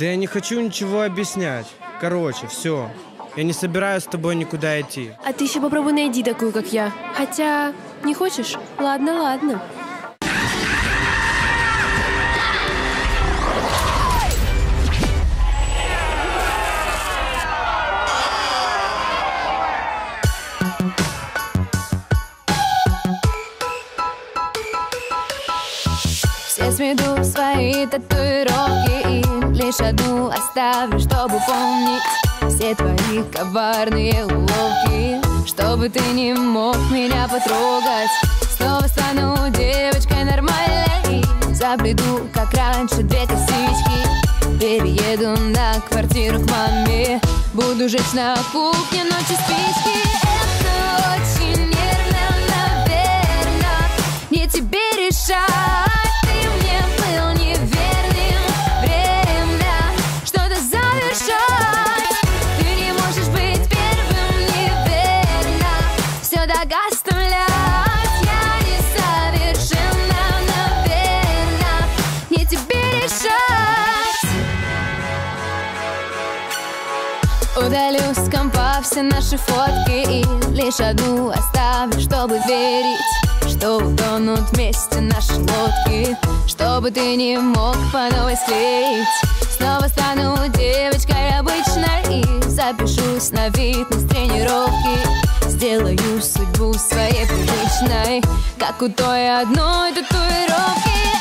Да я не хочу ничего объяснять. Короче, все. Я не собираюсь с тобой никуда идти. А ты еще попробуй найди такую, как я. Хотя, не хочешь? Ладно, ладно. Все сведу свои татуировки лишь одну оставлю, чтобы помнить Все твои коварные уловки. Чтобы ты не мог меня потрогать. Снова стану девочкой нормальной. Забреду, как раньше, две косички. Перееду на квартиру к маме. Буду жить на кухне ночи спички все наши фотки И лишь одну оставлю, чтобы верить Что утонут вместе наши лодки Чтобы ты не мог по новой склеить. Снова стану девочкой обычной И запишусь на фитнес тренировки. Сделаю судьбу своей привычной Как у той одной татуировки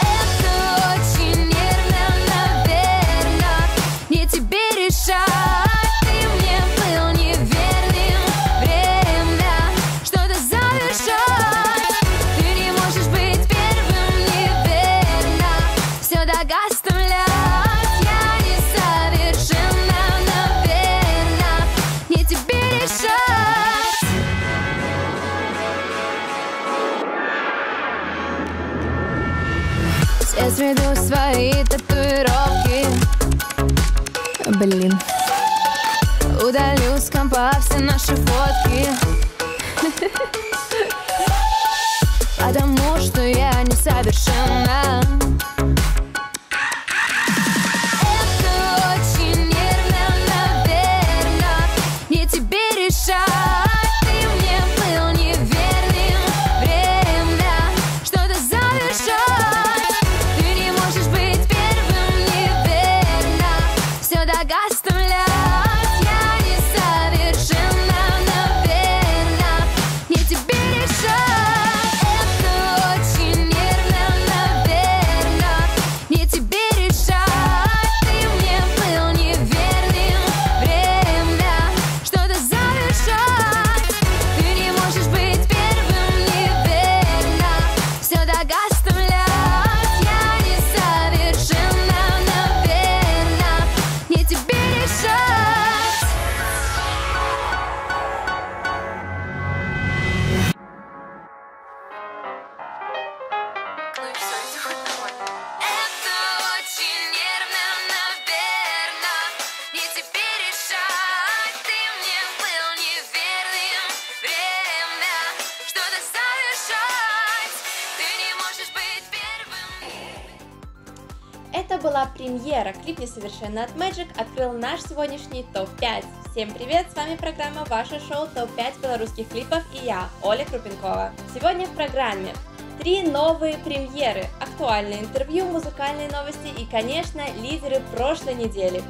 Это была премьера. Клип «Несовершенно» от Magic открыл наш сегодняшний ТОП-5. Всем привет, с вами программа «Ваше шоу ТОП-5 белорусских клипов» и я, Оля Крупенкова. Сегодня в программе три новые премьеры, актуальное интервью, музыкальные новости и, конечно, лидеры прошлой недели.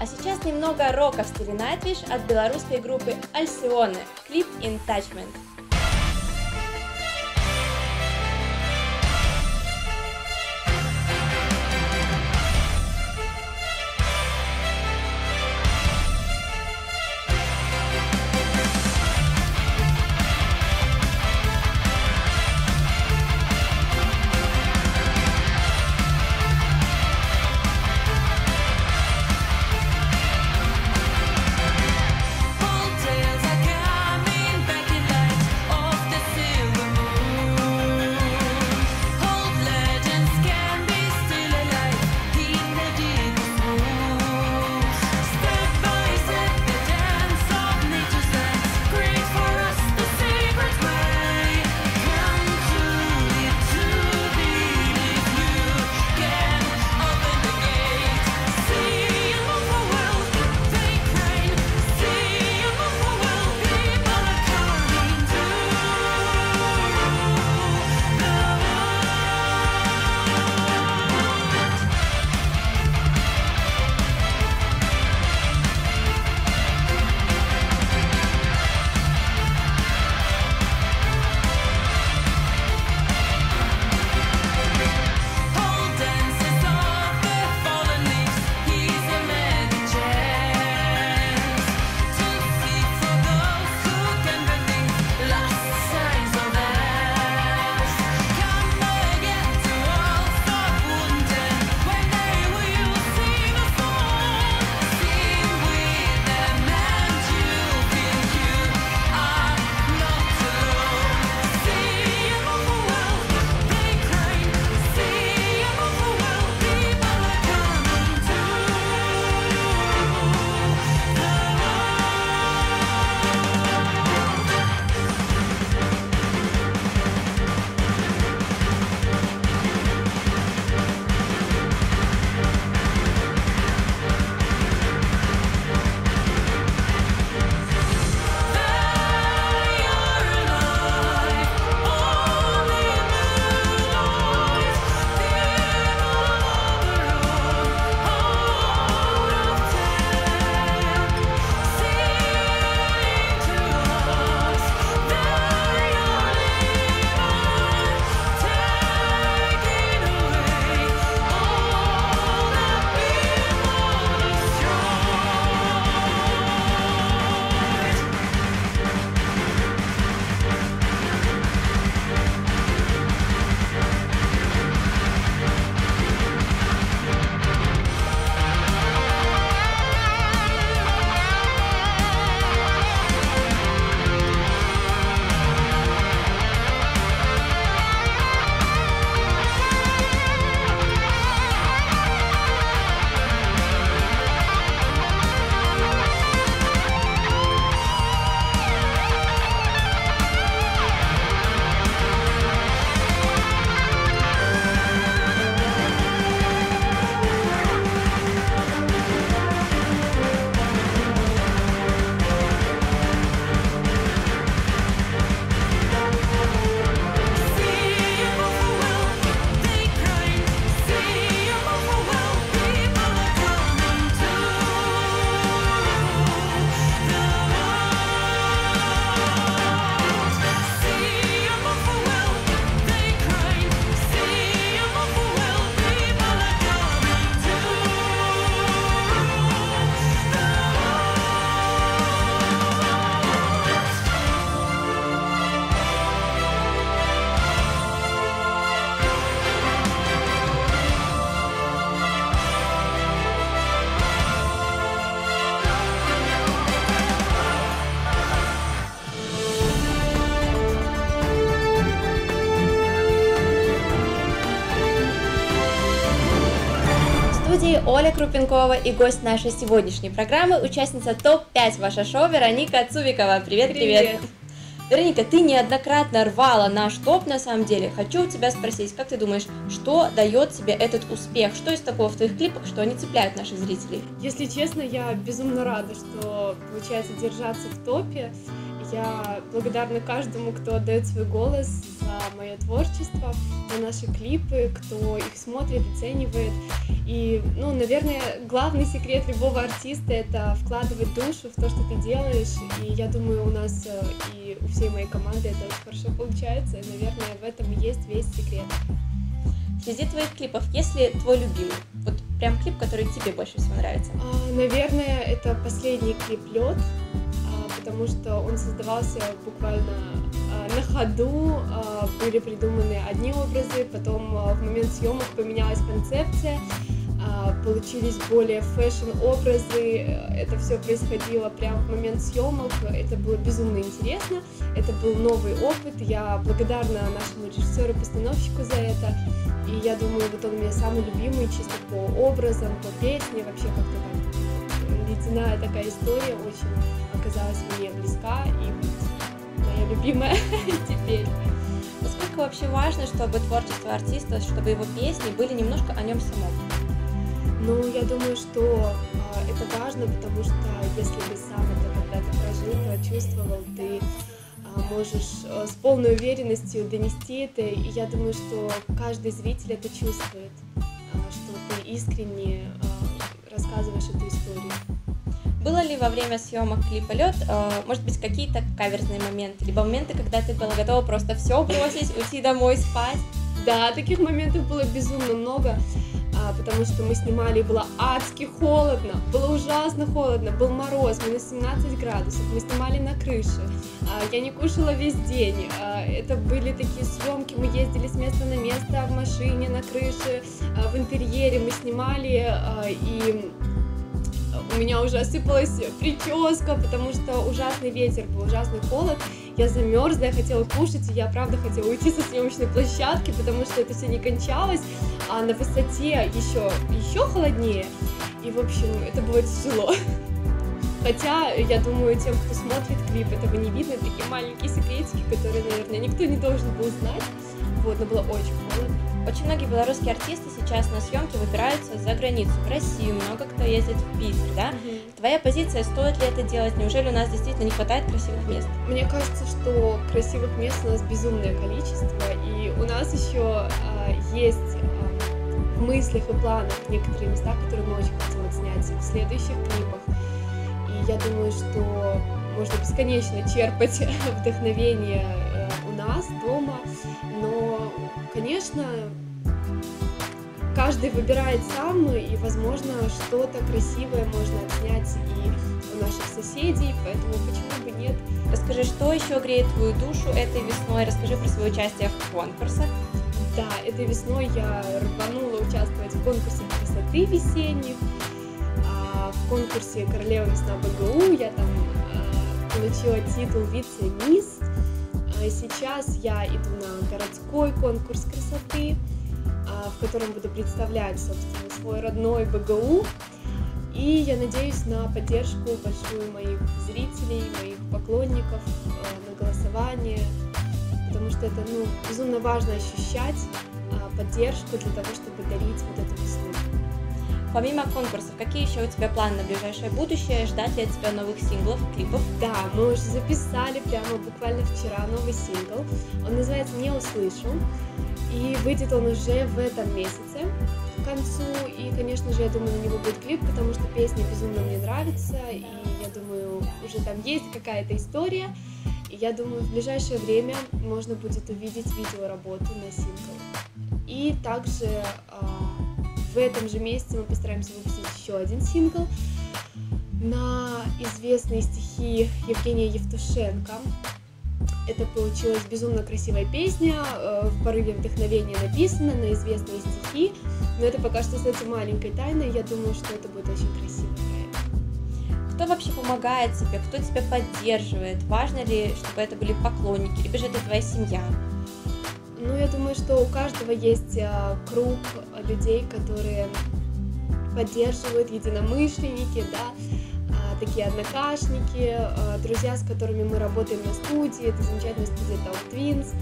А сейчас немного рока в стиле Nightwish от белорусской группы Альсионы, клип «Intouchment». Оля Крупенкова и гость нашей сегодняшней программы, участница ТОП-5 ваше шоу Вероника Цувикова. Привет, привет! Привет. Вероника, ты неоднократно рвала наш топ на самом деле. Хочу у тебя спросить, как ты думаешь, что дает тебе этот успех? Что из такого в твоих клипах, что они цепляют наших зрителей? Если честно, я безумно рада, что получается держаться в топе. Я благодарна каждому, кто отдает свой голос за мое творчество, за наши клипы, кто их смотрит, оценивает. И, ну, наверное, главный секрет любого артиста — это вкладывать душу в то, что ты делаешь. И я думаю, у нас э, и у всей моей команды это очень хорошо получается. И, наверное, в этом и есть весь секрет. Среди твоих клипов, есть ли твой любимый? Вот прям клип, который тебе больше всего нравится. А, Наверное, это последний клип Лед, потому что он создавался буквально а, на ходу, а, были придуманы одни образы, потом а, в момент съемок поменялась концепция, получились более фэшн-образы, это все происходило прямо в момент съемок, это было безумно интересно, это был новый опыт, я благодарна нашему режиссеру-постановщику за это, и я думаю, вот он у меня самый любимый чисто по образам, по песне, вообще как-то так ледяная такая история очень оказалась мне близка и моя любимая теперь. Насколько вообще важно, чтобы творчество артиста, чтобы его песни были немножко о нем самом? Ну, я думаю, что а, это важно, потому что если ты сам это когда-то прожил, прочувствовал, ты а, можешь а, с полной уверенностью донести это, и я думаю, что каждый зритель это чувствует, а, что ты искренне рассказываешь эту историю. Было ли во время съемок клипа Лед, может быть, какие-то каверзные моменты, либо моменты, когда ты была готова просто все бросить, уйти домой спать? Да, таких моментов было безумно много, а, потому что мы снимали, было адски холодно, было ужасно холодно, был мороз, минус 17 градусов, мы снимали на крыше, а, я не кушала весь день, а, это были такие съемки, мы ездили с места на место в машине, на крыше, в интерьере, мы снимали, и меня уже осыпалась прическа, потому что ужасный ветер был, ужасный холод. Я замерзла, я хотела кушать, и я правда хотела уйти со съемочной площадки, потому что это все не кончалось, а на высоте еще, еще холоднее. И, в общем, это было тяжело. Хотя, я думаю, тем, кто смотрит клип, этого не видно, такие маленькие секретики, которые, наверное, никто не должен был знать. Вот, но было очень холодно. Очень многие белорусские артисты сейчас на съемки выбираются за границу, в Россию, много кто ездит в Питер, да? Твоя позиция, стоит ли это делать? Неужели у нас действительно не хватает красивых мест? Мне кажется, что красивых мест у нас безумное количество, и у нас еще а, есть а, в мыслях и планах некоторые места, которые мы очень хотим отснять в следующих клипах. И я думаю, что можно бесконечно черпать вдохновение э, у нас но, конечно, каждый выбирает сам, и, возможно, что-то красивое можно отснять и у наших соседей, поэтому почему бы нет. Расскажи, что еще греет твою душу этой весной? Расскажи про свое участие в конкурсах. Да, этой весной я рванула участвовать в конкурсе красоты весенних, а в конкурсе Королева весна БГУ я там а, получила титул вице-мисс. Сейчас я иду на городской конкурс красоты, а, в котором буду представлять, собственно, свой родной БГУ. И я надеюсь на поддержку большую моих зрителей, моих поклонников, а, на голосование, потому что это ну, безумно важно ощущать а, поддержку для того, чтобы дарить вот эту весну. Помимо конкурсов, какие еще у тебя планы на ближайшее будущее? Ждать ли от тебя новых синглов, клипов? Да, мы уже записали прямо буквально вчера новый сингл. Он называется «Не услышу». И выйдет он уже в этом месяце к концу. И, конечно же, я думаю, на него будет клип, потому что песня безумно мне нравится. И я думаю, уже там есть какая-то история. И я думаю, в ближайшее время можно будет увидеть видеоработу на сингл. И также а, в этом же месяце мы постараемся выпустить еще один сингл на известные стихи Евгения Евтушенко. Это получилась безумно красивая песня, э, в порыве вдохновения написана на известные стихи, но это пока что остается маленькой тайной, я думаю, что это будет очень красивый проект. Кто вообще помогает тебе, кто тебя поддерживает? Важно ли, чтобы это были поклонники, либо же это твоя семья? Ну, я думаю, что у каждого есть а, круг людей, которые поддерживают единомышленники, да, а, такие однокашники, а, друзья, с которыми мы работаем на студии, это замечательная студия Talk Twins,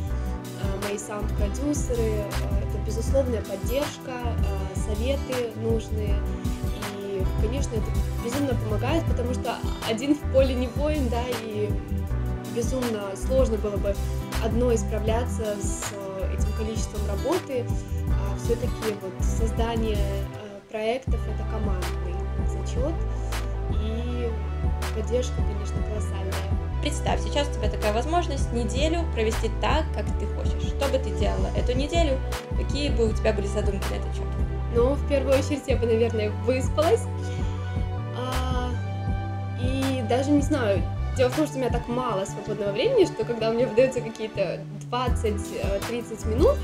а, мои саунд-продюсеры, это безусловная поддержка, советы нужные, и, конечно, это безумно помогает, потому что один в поле не воин, да, и безумно сложно было бы одной справляться с количеством работы, а все-таки вот создание проектов это командный зачет, и поддержка, конечно, колоссальная. Представь, сейчас у тебя такая возможность неделю провести так, как ты хочешь. Что бы ты делала эту неделю? Какие бы у тебя были задумки на этот счет? Ну, в первую очередь, я бы, наверное, выспалась. А, и даже не знаю, Дело в том, что у меня так мало свободного времени, что когда меня выдаются какие-то 20-30 минут,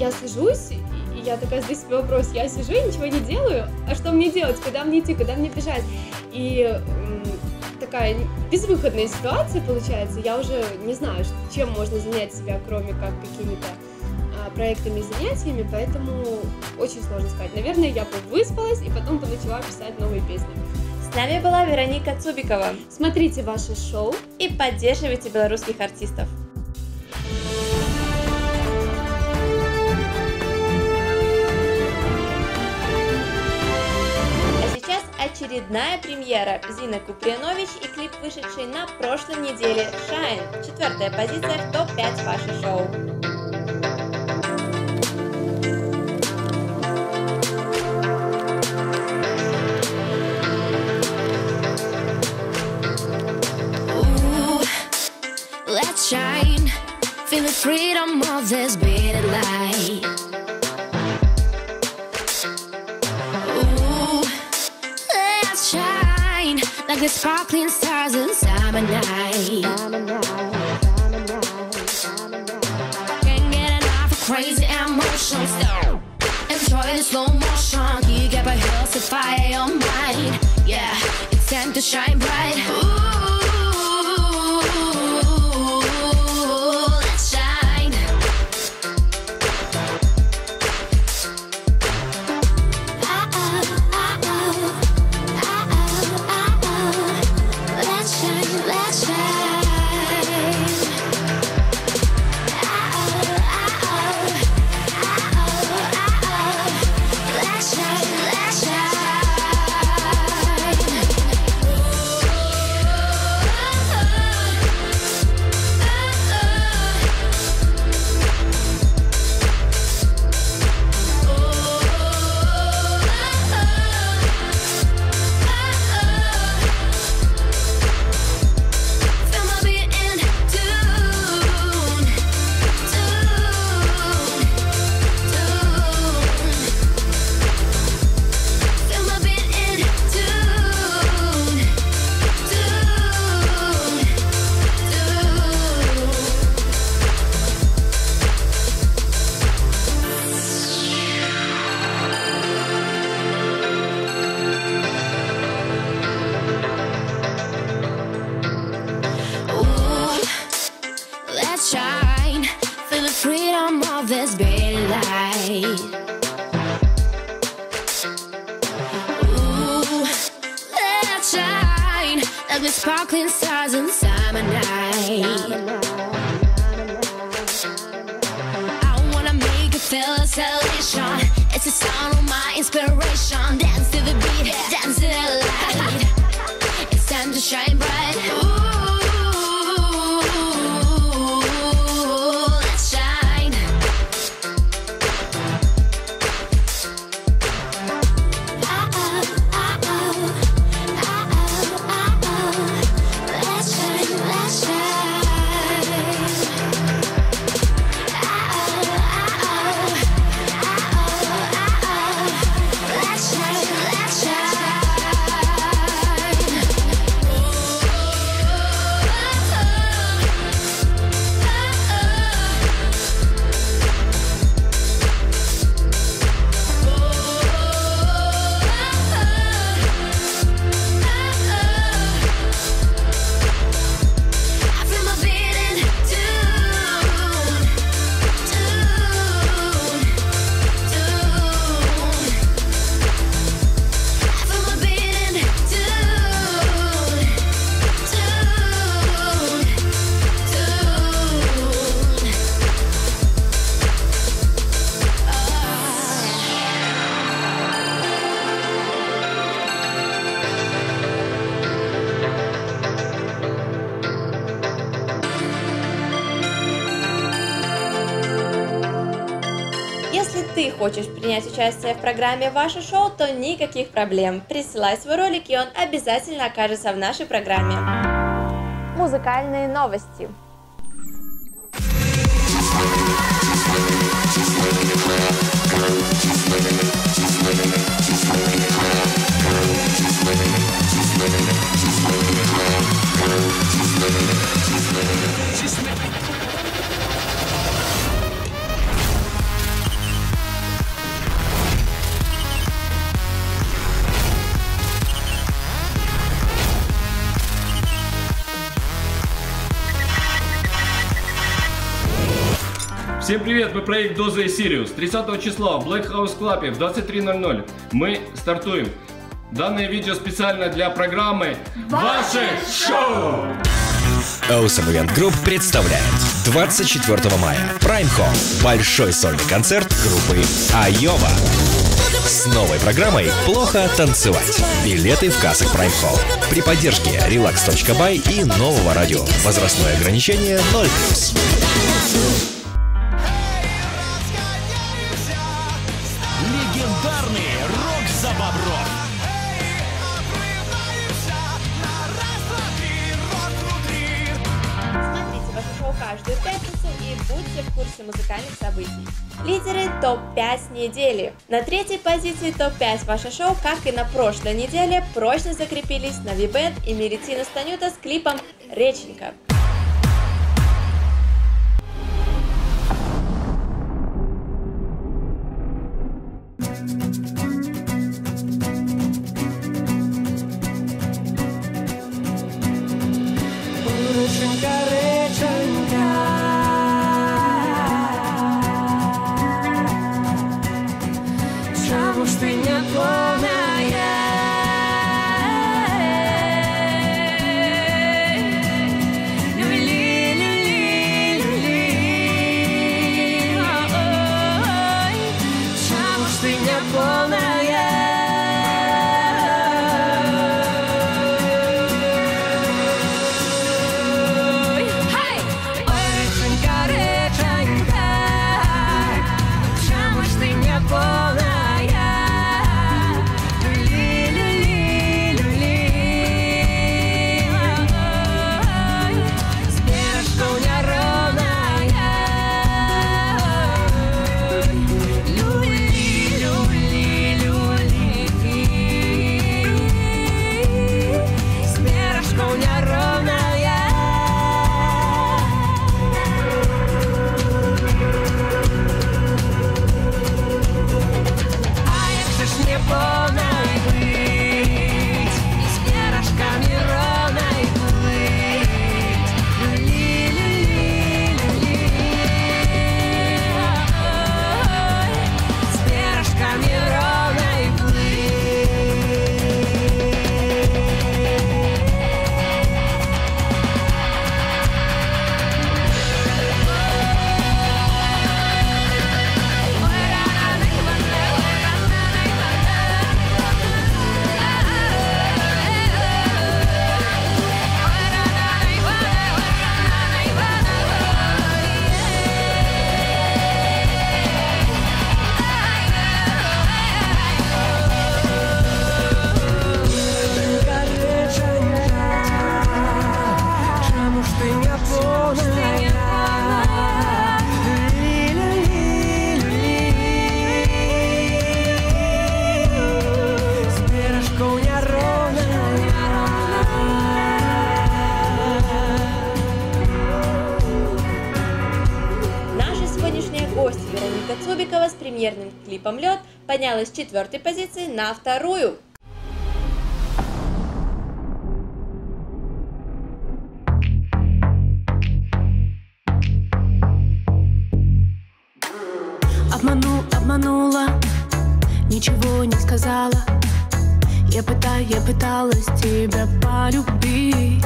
я сажусь, и я такая задаю себе вопрос, я сижу и ничего не делаю, а что мне делать, куда мне идти, куда мне бежать? И такая безвыходная ситуация получается, я уже не знаю, чем можно занять себя, кроме как какими-то а, проектами, занятиями, поэтому очень сложно сказать. Наверное, я бы выспалась и потом начала писать новые песни. С нами была Вероника Цубикова. Смотрите ваше шоу и поддерживайте белорусских артистов. очередная премьера Зина Купринович и клип, вышедший на прошлой неделе «Shine». Четвертая позиция в топ-5 ваше шоу. Let's shine Feel the freedom of this bearded light Ooh, let's shine like the sparkling stars in summer night. Can't get enough of crazy emotions. Enjoy the slow motion. You get my heels to fire your mind. Yeah, it's time to shine bright. Ooh. shine like the sparkling stars in summer night. I wanna make you feel a celebration. It's the sound of my inspiration. Dance to the beat, dance to the light. It's time to shine bright. Ooh. Участие в программе «Ваше шоу», то никаких проблем. Присылай свой ролик, и он обязательно окажется в нашей программе. Музыкальные новости. Привет, мы проект Доза и Сириус. 30 числа в Black House Club в 23.00 мы стартуем. Данное видео специально для программы Ваше шоу! Awesome Event Group представляет 24 мая Prime Hall. Большой сольный концерт группы Айова. С новой программой «Плохо танцевать». Билеты в кассах Prime Hall. При поддержке relax.by и нового радио. Возрастное ограничение 0+. Бобров. Смотрите ваше шоу каждую пятницу и будьте в курсе музыкальных событий. Лидеры ТОП-5 недели. На третьей позиции ТОП-5 ваше шоу, как и на прошлой неделе, прочно закрепились на Вибенд и Меритина Станюта с клипом «Реченька». wonderfulness. Вероника Цубикова с премьерным клипом «Лед» поднялась с четвертой позиции на вторую. Обману, обманула, ничего не сказала. Я пытаюсь, я пыталась тебя полюбить.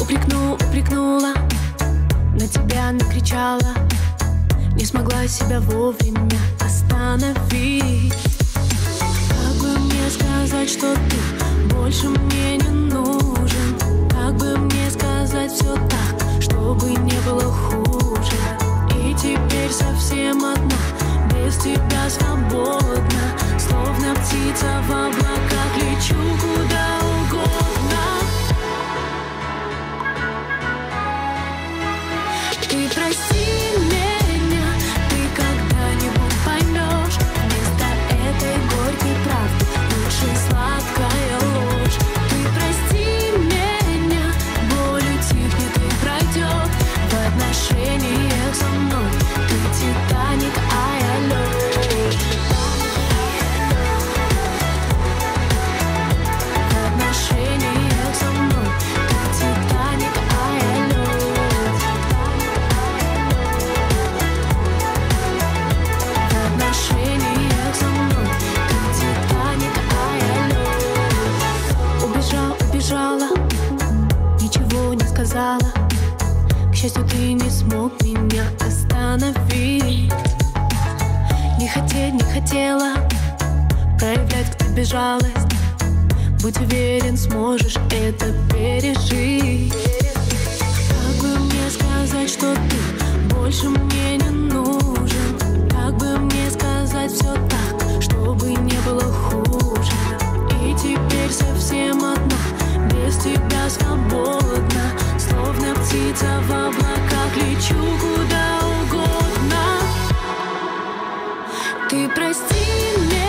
Упрекну, упрекнула, на тебя накричала. Не смогла себя вовремя остановить. Как бы мне сказать, что ты больше мне не нужен? Как бы мне сказать все так, чтобы не было хуже? И теперь совсем одна, без тебя свободна. Словно птица в облаках лечу куда угодно. Ты прости это пережить. Как бы мне сказать, что ты больше мне не нужен? Как бы мне сказать все так, чтобы не было хуже? И теперь совсем одна, без тебя свободна Словно птица в облаках лечу куда угодно. Ты прости меня.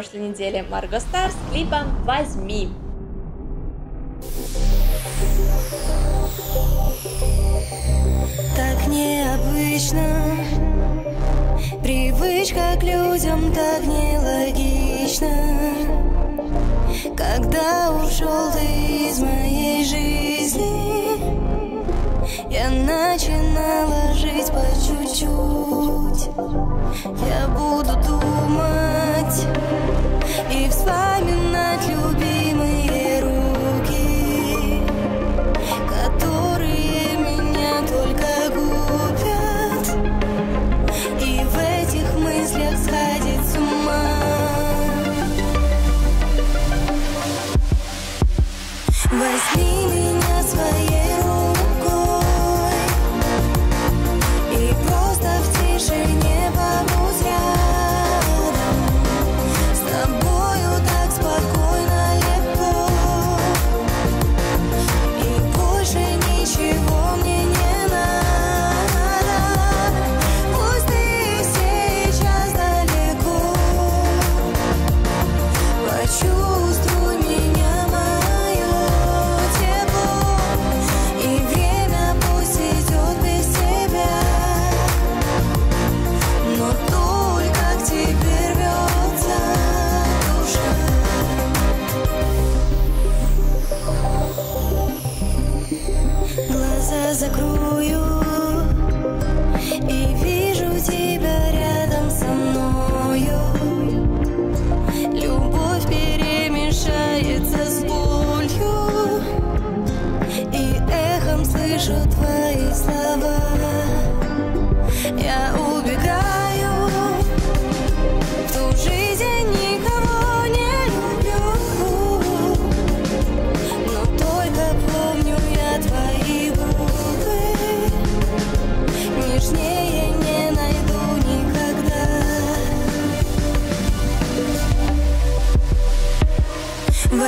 прошлой недели Марго Стар с клипом «Возьми». Так необычно. Привычка к людям так нелогично Когда ушел ты из моей жизни Я начинала жить по чуть-чуть. Я буду думать и в вспоминать любить.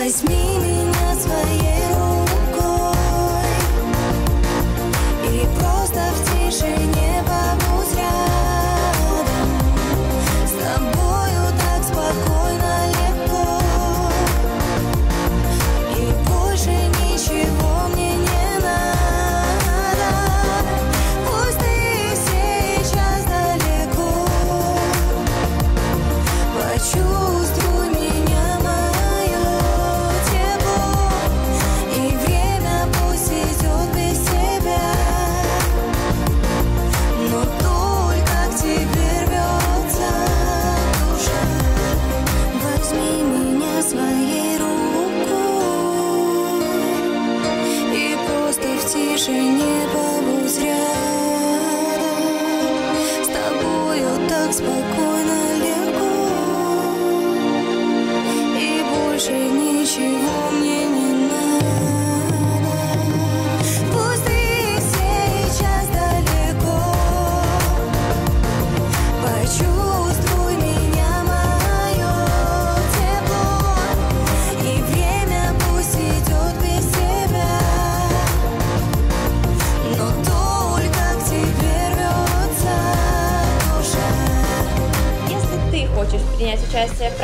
realize me. We'll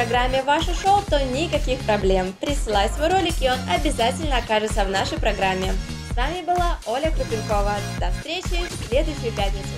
программе «Ваше шоу», то никаких проблем. Присылай свой ролик, и он обязательно окажется в нашей программе. С вами была Оля Крупенкова. До встречи в следующую пятницу.